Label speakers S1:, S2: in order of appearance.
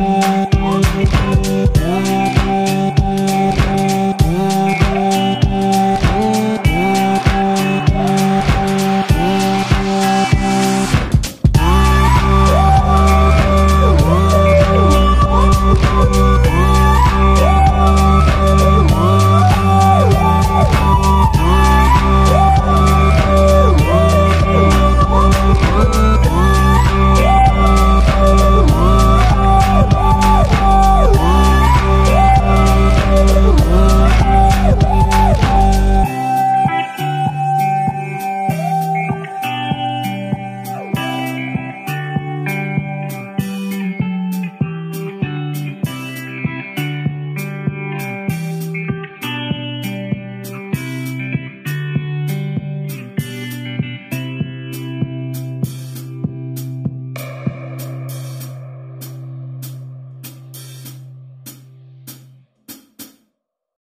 S1: Música